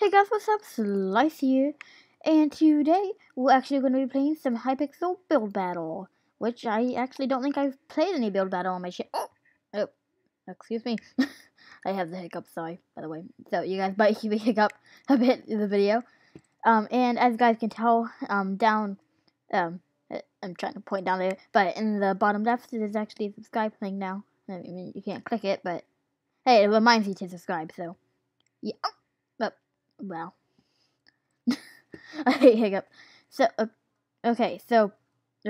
Hey guys, what's up? Slice here, and today we're actually going to be playing some Hypixel Build Battle, which I actually don't think I've played any Build Battle on my shit. Oh, oh, excuse me. I have the hiccup, sorry, by the way. So you guys might hear me hiccup a bit in the video. Um, and as you guys can tell, um, down, um, I'm trying to point down there, but in the bottom left, there's actually a subscribe thing now. I mean, you can't click it, but hey, it reminds you to subscribe, so yeah. Well, I hate hiccup. So, uh, okay, so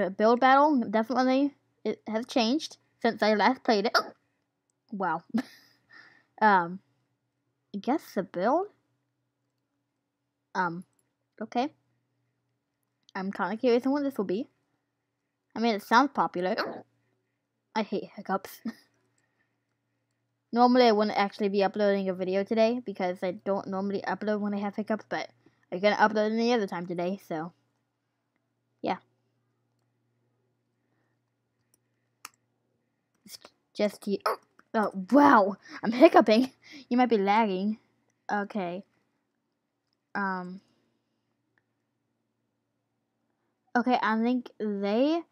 uh, build battle definitely it has changed since I last played it. Wow. um, I guess the build. Um, okay. I'm kind of curious on what this will be. I mean, it sounds popular. I hate hiccups. Normally, I wouldn't actually be uploading a video today because I don't normally upload when I have hiccups, but I'm gonna upload any other time today, so yeah. It's just you. Oh, wow! I'm hiccuping. You might be lagging. Okay. Um. Okay, I think they.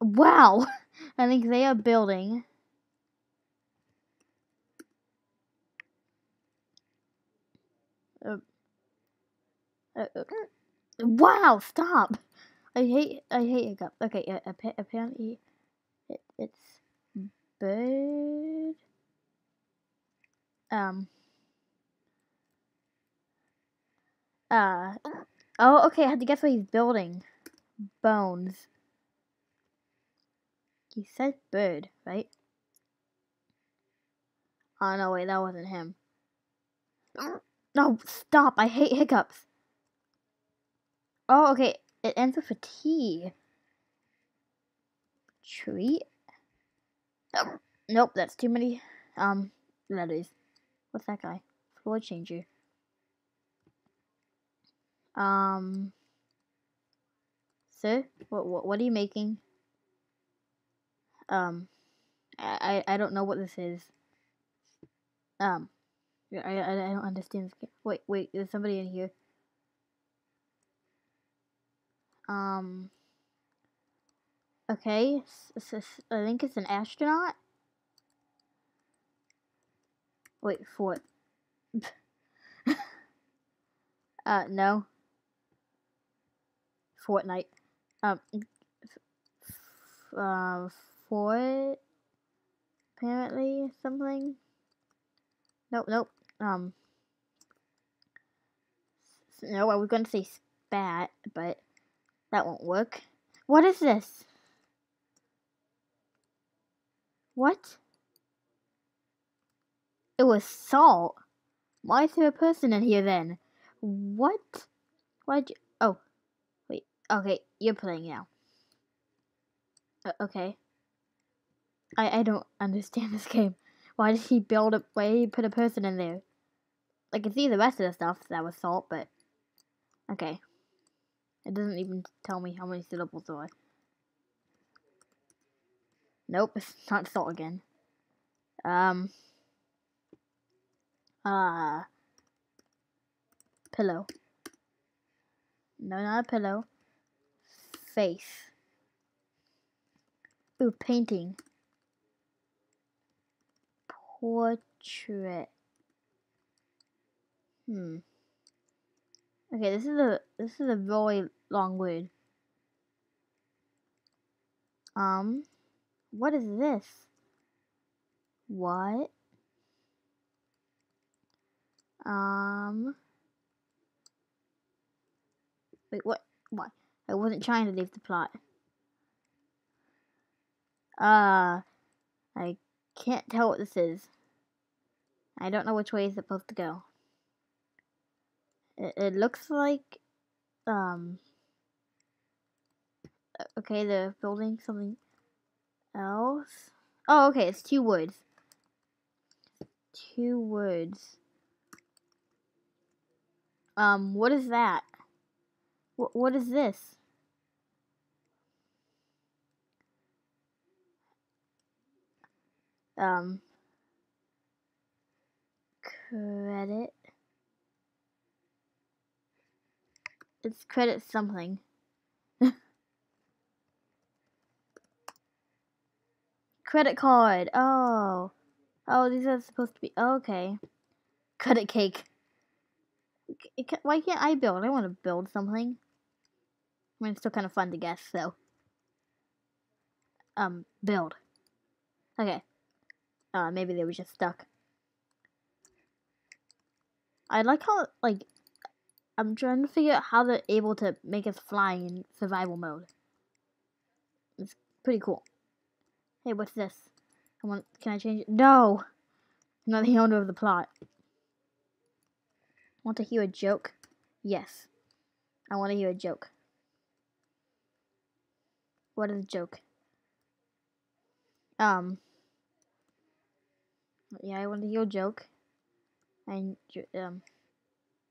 wow! I think they are building. Uh, uh, uh, wow! Stop! I hate I hate hiccup. Okay, uh, apparently it, it's bird. Um. Uh. Oh, okay. I had to guess what he's building. Bones. He said bird, right? Oh no, wait, that wasn't him. No, stop. I hate hiccups. Oh, okay. It ends with a T. Treat? Nope. Nope, that's too many um letters. What's that guy? Floor changer. Um Sir? What what what are you making? Um I I don't know what this is. Um I, I, I don't understand this game. Wait, wait, there's somebody in here. Um. Okay, I think it's an astronaut. Wait, for uh, no. Fortnite. Um, uh, Fort, apparently, something. Nope, nope. Um, no, I was going to say spat, but that won't work. What is this? What? It was salt. Why is there a person in here then? What? Why'd you? Oh, wait. Okay, you're playing now. Uh, okay. I I don't understand this game. Why did he build a? Why did he put a person in there? I can see the rest of the stuff that was salt, but okay. It doesn't even tell me how many syllables there are. Nope, it's not salt again. Um. Ah. Uh, pillow. No, not a pillow. Face. Ooh, painting portrait. Hmm. Okay, this is a this is a very long word. Um, what is this? What? Um. Wait, what? What? I wasn't trying to leave the plot. Uh, I can't tell what this is. I don't know which way it's supposed to go. It, it looks like, um, okay, they're building something else. Oh, okay, it's two woods. Two woods. Um, what is that? What, what is this? Um, credit It's credit something. Credit card. Oh. Oh, these are supposed to be. Okay. Credit cake. Why can't I build? I want to build something. I mean, it's still kind of fun to guess, so. Um, build. Okay. Uh, maybe they were just stuck. I like how, like, I'm trying to figure out how they're able to make us fly in survival mode. It's pretty cool. Hey, what's this? I want, can I change it? No! I'm not the owner of the plot. Want to hear a joke? Yes. I want to hear a joke. What is a joke? Um. Yeah, I want to hear a joke. And, um.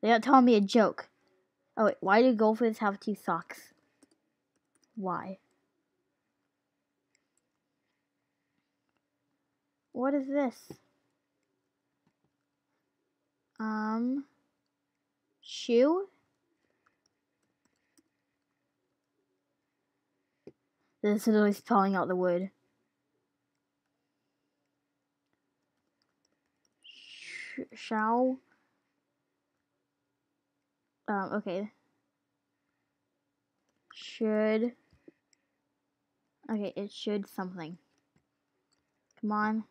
They're telling me a joke. Oh, wait, why do golfers have two socks? Why? What is this? Um, shoe? This is literally spelling out the word. Sh shall? Um, okay. Should. Okay, it should something. Come on.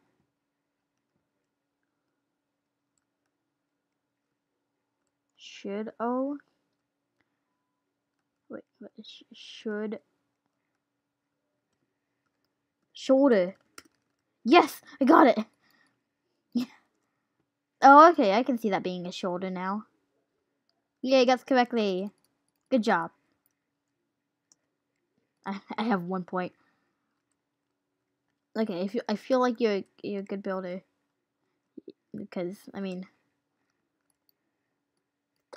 Should oh. Wait, sh should. Shoulder. Yes, I got it. Yeah. Oh, okay, I can see that being a shoulder now. Yeah, you got correctly. Good job. I, I have one point. Okay, I feel, I feel like you're you're a good builder. Because, I mean...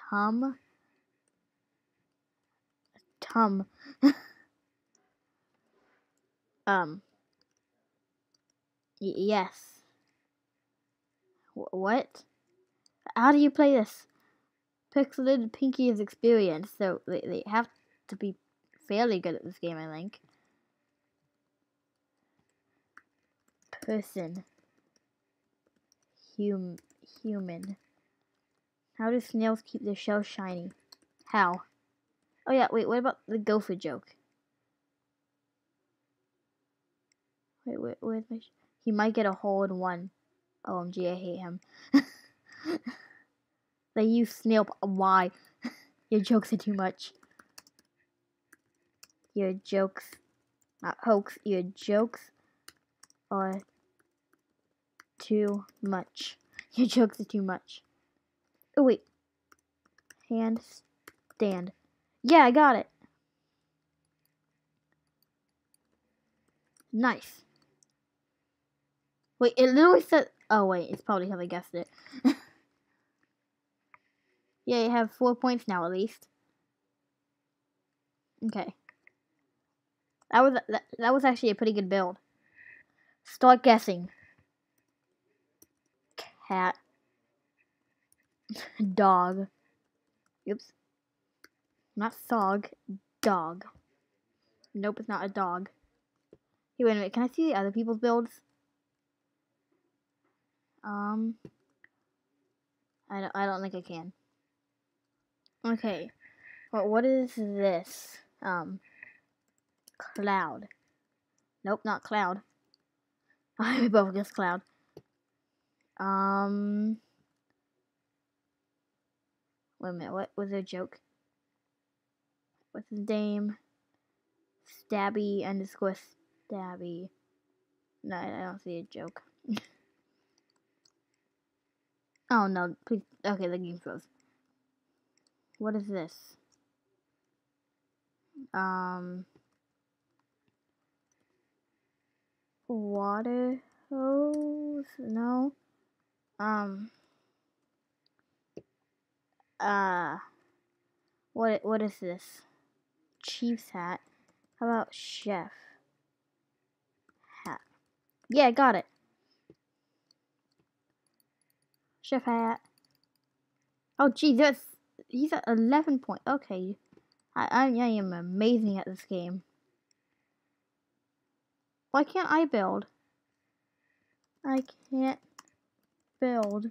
Tom? Tom. um. Y yes. W what? How do you play this? Pixelated Pinky is experienced, so they, they have to be fairly good at this game, I think. Person. Hum human. How do snails keep their shells shiny? How? Oh yeah, wait, what about the gopher joke? Wait, wait, where's my... He might get a hole in one. OMG, I hate him. They use snail. Why? Your jokes are too much. Your jokes, not hoax. Your jokes are too much. Your jokes are too much. Oh wait. Hand stand. Yeah, I got it. Nice. Wait, it literally said. Oh wait, it's probably how I guessed it. Yeah, you have four points now at least. Okay. That was that, that was actually a pretty good build. Start guessing. Cat. Dog. Oops. Not sog. Dog. Nope, it's not a dog. Hey, wait a minute. Can I see the other people's builds? Um. I don't, I don't think I can. Okay. Well, what is this? Um, cloud. Nope, not cloud. I both guess cloud. Um, wait a minute. What was a joke? What's his name? Stabby underscore stabby. No, I don't see a joke. oh no, please. Okay, the game froze. What is this? Um, water hose? No. Um, uh, what, what is this? Chief's hat. How about chef? Hat. Yeah, got it. Chef hat. Oh, gee, that's he's at 11 point. Okay. I, I, I am amazing at this game. Why can't I build? I can't build.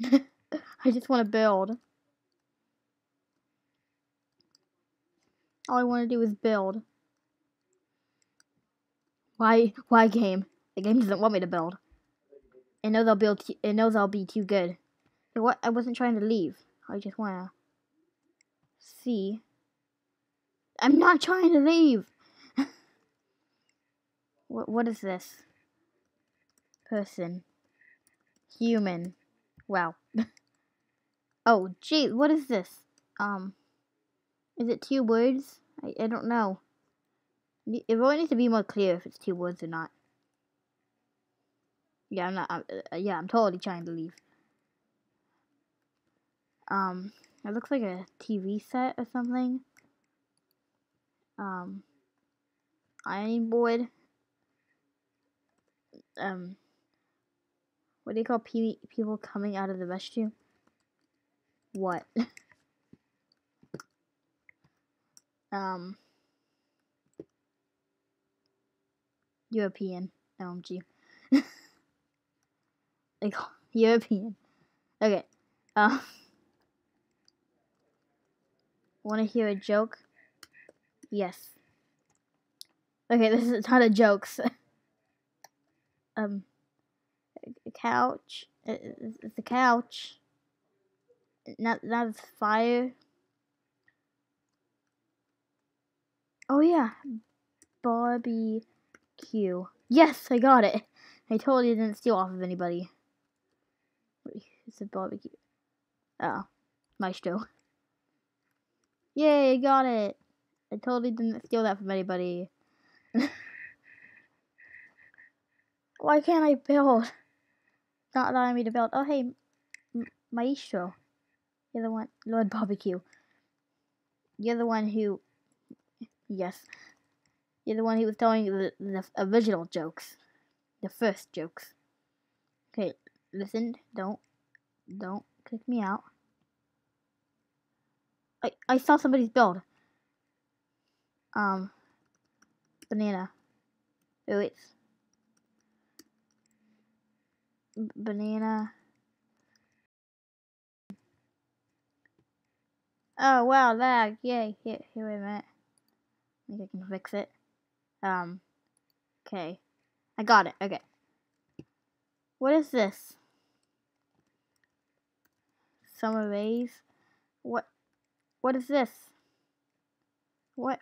I just want to build. All I want to do is build. Why? Why game? The game doesn't want me to build. It knows I'll build. It knows I'll be too good. what? I wasn't trying to leave. I just wanna see. I'm not trying to leave. what? What is this? Person. Human. Wow. Oh, gee, what is this? Um, is it two words? I, I don't know. It really needs to be more clear if it's two words or not. Yeah, I'm not. I'm, uh, yeah, I'm totally trying to leave. Um, it looks like a TV set or something. Um, ironing board. Um, what do you call pe people coming out of the restroom? What? um, European. OMG. like, European. Okay. Um, want to hear a joke? Yes. Okay, this is a ton of jokes. um, a couch. It's a couch. Not that's fire. Oh yeah, Barbie Q. Yes, I got it. I totally didn't steal off of anybody. It's a barbecue. Oh, Maestro. Yay, I got it. I totally didn't steal that from anybody. Why can't I build? Not allowing me to build. Oh, hey, Maestro. You're the one, Lord Barbecue. You're the one who, yes, you're the one who was telling the, the original jokes. The first jokes. Okay, listen, don't, don't kick me out. I, I saw somebody's build. Um, banana. Oh, it's banana. Oh wow, lag! Yay! Here, here, wait a minute. I think I can fix it. Um, okay. I got it. Okay. What is this? Summer rays? What? What is this? What?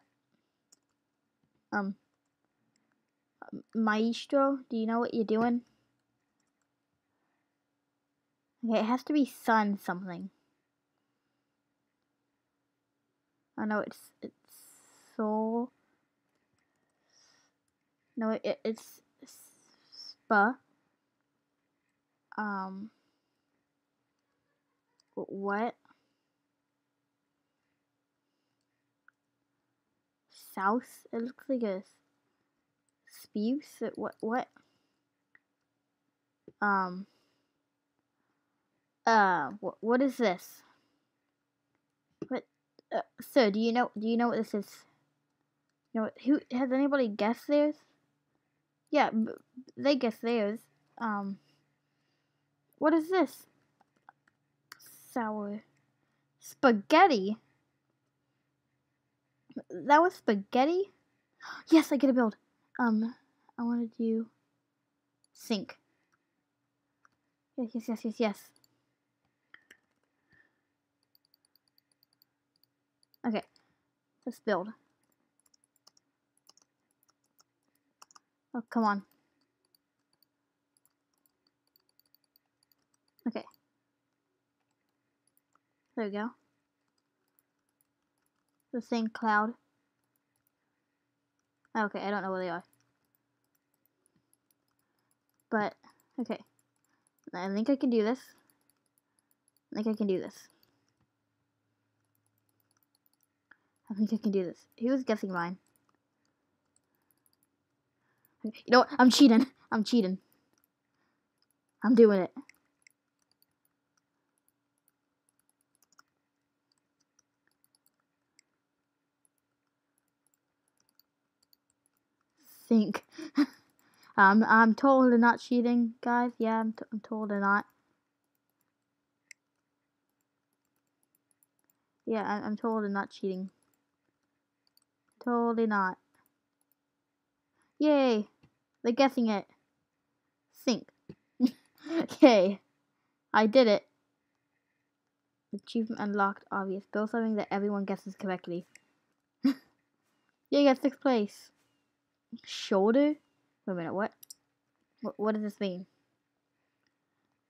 Um. Maestro, do you know what you're doing? Okay, it has to be sun something. I know it's it's soul no, it, it's spa. Um, what? South? It looks like a spuse. What? What? Um. Uh, what? What is this? Uh, sir, do you know? Do you know what this is? You know, who has anybody guessed theirs? Yeah, they guess theirs. Um, what is this? Sour spaghetti. That was spaghetti. Yes, I get a build. Um, I want to do sink. Yes, yes, yes, yes, yes. Okay, let's build. Oh, come on. Okay. There we go. The same cloud. Okay, I don't know where they are. But, okay. I think I can do this. I think I can do this. I think I can do this. He was guessing mine. You know what? I'm cheating. I'm cheating. I'm doing it. Think. I'm. I'm totally not cheating, guys. Yeah, I'm, t I'm totally not. Yeah, I I'm not cheating. Totally not. Yay! They're guessing it. Sink. okay. I did it. Achievement unlocked, obvious. Build something that everyone guesses correctly. yeah, you got sixth place. Shoulder? Wait a minute, what? What, what does this mean?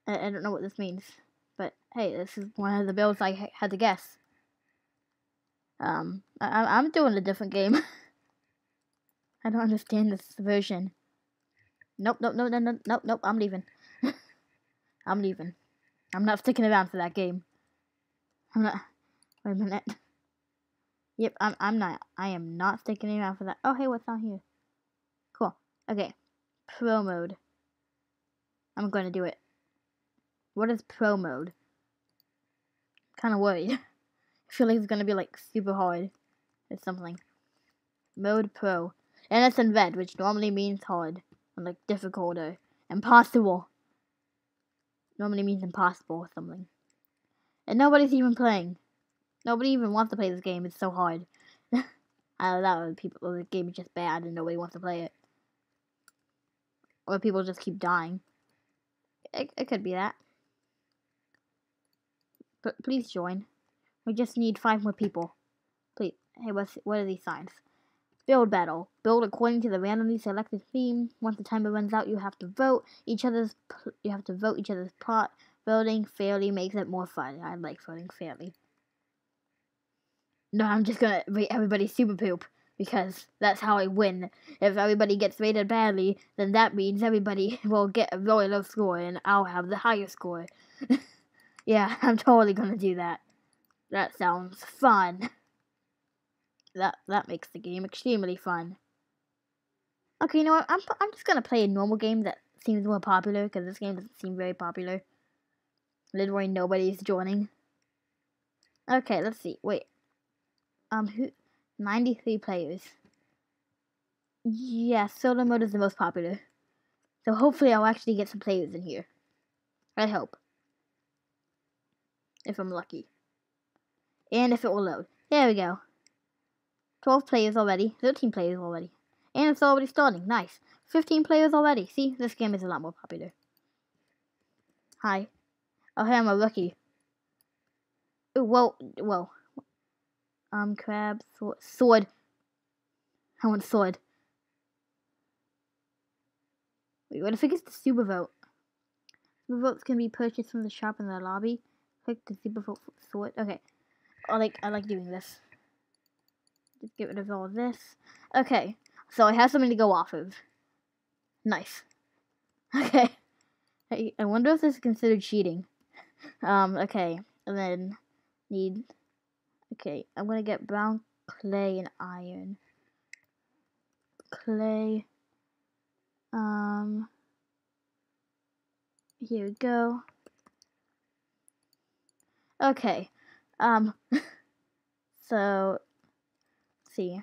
I, I don't know what this means. But hey, this is one of the builds I had to guess. Um, I, I'm doing a different game. I don't understand this version. Nope, nope, nope, nope, nope, nope, I'm leaving. I'm leaving. I'm not sticking around for that game. I'm not. Wait a minute. Yep, I'm. I'm not. I am not sticking around for that. Oh, hey, what's on here? Cool. Okay. Pro mode. I'm going to do it. What is pro mode? Kind of worried. I feel like it's to be like super hard or something. Mode pro. And it's in red, which normally means hard. And like difficult or impossible. Normally means impossible or something. And nobody's even playing. Nobody even wants to play this game. It's so hard. I don't know. People, the game is just bad and nobody wants to play it. Or people just keep dying. It, it could be that. But please join. We just need five more people. Please. Hey, what's what are these signs? Build battle. Build according to the randomly selected theme. Once the timer runs out, you have to vote each other's. You have to vote each other's plot. Voting fairly makes it more fun. I like voting fairly. No, I'm just gonna rate everybody super poop because that's how I win. If everybody gets rated badly, then that means everybody will get a really low score and I'll have the higher score. yeah, I'm totally gonna do that. That sounds fun that that makes the game extremely fun. Okay, you know what? I'm I'm just gonna play a normal game that seems more popular because this game doesn't seem very popular. Literally nobody's joining. Okay, let's see. Wait. Um, who? Ninety-three players. Yeah, solo mode is the most popular. So hopefully I'll actually get some players in here. I hope. If I'm lucky. And if it will load. There we go. 12 players already, 13 players already. And it's already starting, nice. 15 players already, see, this game is a lot more popular. Hi. Oh, hey, I'm a rookie. Ooh, whoa, whoa. Um, crab, sword, sword. I want sword. Wait, what if it gets the super vote? Super votes can be purchased from the shop in the lobby. Click the super vote sword. Okay. I like I like doing this. Just get rid of all of this. Okay, so I have something to go off of. Nice. Okay. I, I wonder if this is considered cheating. Um, okay. And then need... Okay, I'm gonna get brown clay and iron. Clay. Um... Here we go. Okay. Um... so, see.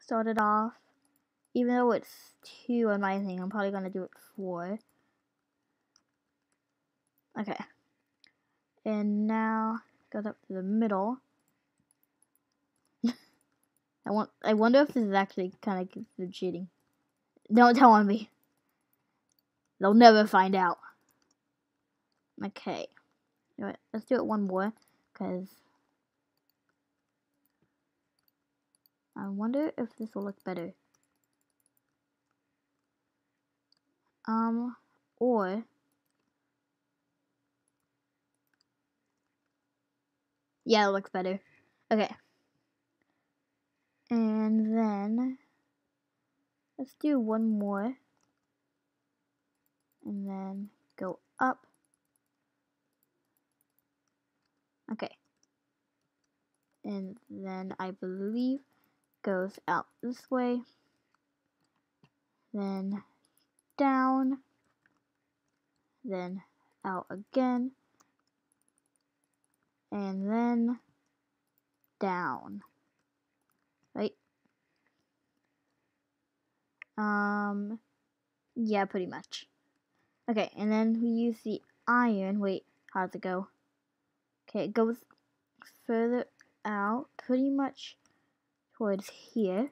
Started off, even though it's two on my thing, I'm probably going to do it four. Okay. And now, goes up to the middle. I want. I wonder if this is actually kind of cheating. Don't tell on me. They'll never find out. Okay. Anyway, let's do it one more, because I wonder if this will look better. Um, or yeah, it looks better. Okay. And then let's do one more. And then go up. Okay. And then I believe goes out this way, then down, then out again, and then down. Right? Um, yeah, pretty much. Okay, and then we use the iron. Wait, how does it go? Okay, it goes further out, pretty much towards here.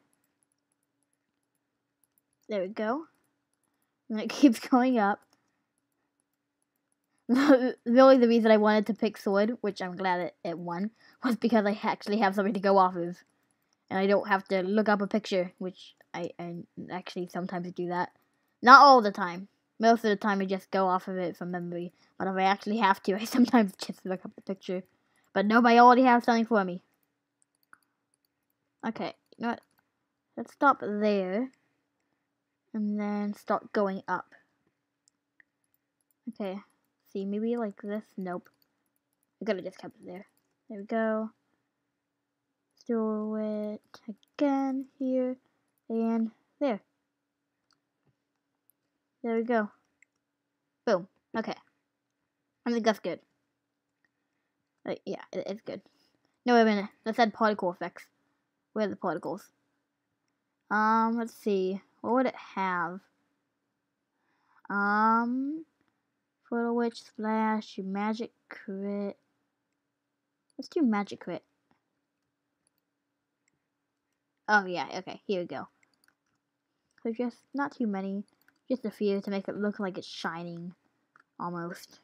There we go. And it keeps going up. really, the reason I wanted to pick sword, which I'm glad it, it won, was because I actually have something to go off of. And I don't have to look up a picture, which I, I actually sometimes do that. Not all the time. Most of the time I just go off of it from memory. But if I actually have to, I sometimes just look up the picture. But nobody already has something for me. Okay, you know what? Let's stop there. And then start going up. Okay, see, maybe like this. Nope. I gotta just keep it there. There we go. Let's do it again here and there. There we go. Boom. Okay. I think that's good. Yeah, it, it's good. No, wait a minute. Let's add particle effects. Where are the particles? Um, let's see. What would it have? Um, Photo Witch, Splash, Magic Crit. Let's do Magic Crit. Oh, yeah, okay, here we go. So just not too many, just a few to make it look like it's shining, almost.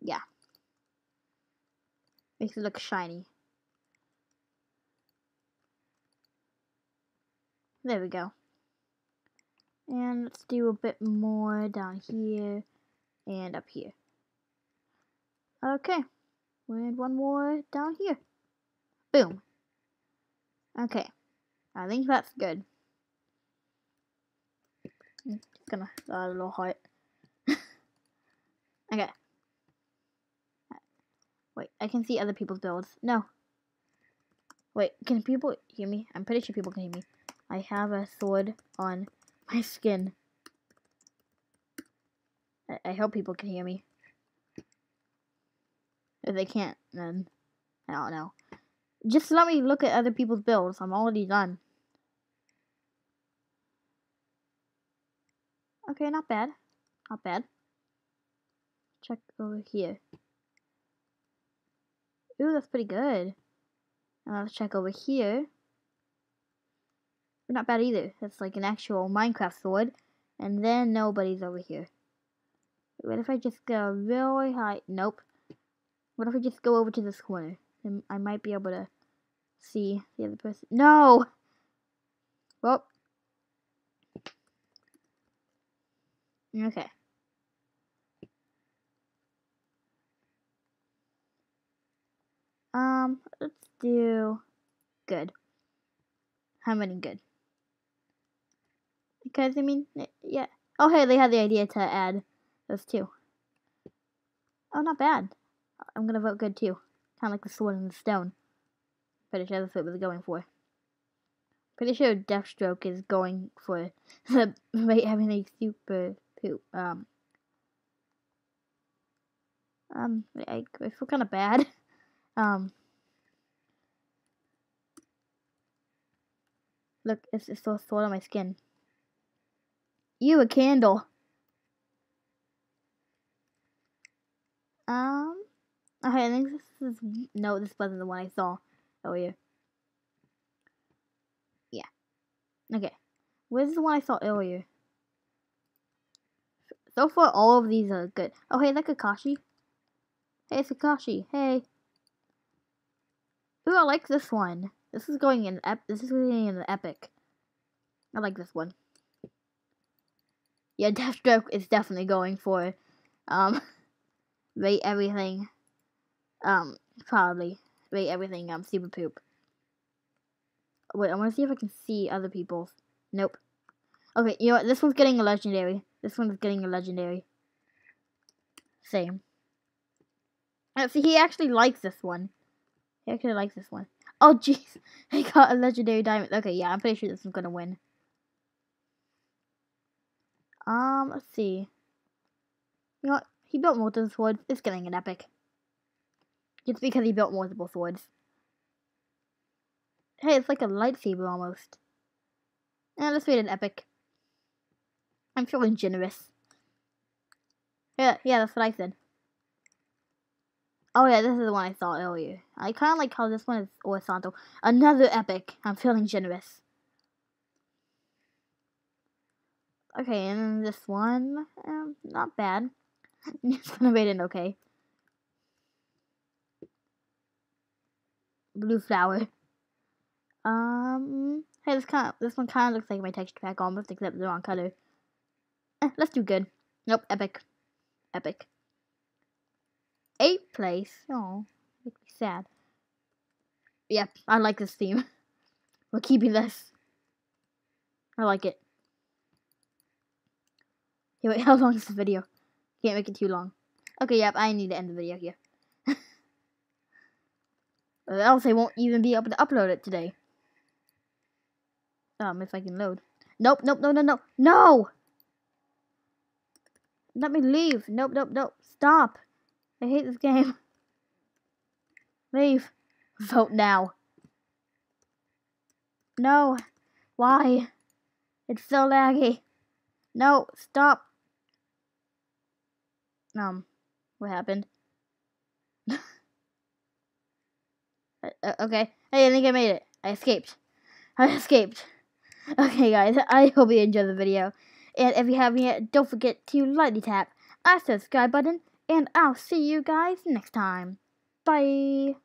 Yeah. Makes it look shiny. There we go. And let's do a bit more down here and up here. Okay. And one more down here. Boom. Okay. I think that's good. Gonna add a little heart. okay. Wait, I can see other people's builds. No. Wait, can people hear me? I'm pretty sure people can hear me. I have a sword on my skin. I, I hope people can hear me. If they can't, then I don't know. Just let me look at other people's builds. I'm already done. Okay, not bad. Not bad. Check over here. Ooh, that's pretty good. And let's check over here. Not bad either. That's like an actual Minecraft sword. And then nobody's over here. What if I just go really high? Nope. What if I just go over to this corner? I might be able to see the other person. No! Well. Okay. Um, let's do good. How many good? Because, I mean, yeah. Oh, hey, they had the idea to add those two. Oh, not bad. I'm gonna vote good too. Kind of like the sword and the stone. Pretty sure that's what we're going for. Pretty sure Deathstroke is going for the having a super poop. Um, um, I, I feel kind of bad. Um, look, it's, it's still sword on my skin. You, a candle. Um, okay, I think this is, no, this wasn't the one I saw Oh, yeah. Yeah. Okay. Where's the one I saw earlier? So far, all of these are good. Oh, hey, that Kakashi. Hey, Kakashi. Hey. Ooh, I like this one. This is going in ep this is going in epic. I like this one yeah, Deathstroke is definitely going for um rate everything. Um, probably rate everything um super poop. Wait, I want to see if I can see other people's. Nope. Okay, you know what? This one's getting a legendary. This one's getting a legendary. Same. Uh, see, he actually likes this one. He actually likes this one. Oh, jeez. He got a legendary diamond. Okay, yeah, I'm pretty sure this one's gonna win. Um, let's see. You know what? He built multiple swords. It's getting an epic. Just because he built multiple swords. Hey, it's like a lightsaber almost. And let's read an epic. I'm feeling generous. Yeah, yeah, that's what I said. Oh yeah, this is the one I saw earlier. I kind of like how this one is horizontal. Another epic. I'm feeling generous. Okay, and then this one, um, not bad. Just gonna rate it okay. Blue flower. Um, hey, this kind this one kind of looks like my texture pack almost, except the wrong color. Eh, let's do good. Nope, epic. Epic. Eighth place. Oh, make me sad. Yep, I like this theme. We're keeping this. I like it. Okay, wait, how long is this video? Can't make it too long. Okay, yep, I need to end the video here. or else I won't even be able to upload it today. Um, if I can load. Nope, nope, no, no, no, no! Let me leave. Nope, nope, nope. Stop. I hate this game. Leave. Vote now. No. Why? It's so laggy. No, stop. Um, what happened? Uh, uh, okay. I think I made it. I escaped. I escaped. Okay, guys. I hope you enjoyed the video. And if you haven't yet, don't forget to lightly tap that subscribe button. And I'll see you guys next time. Bye.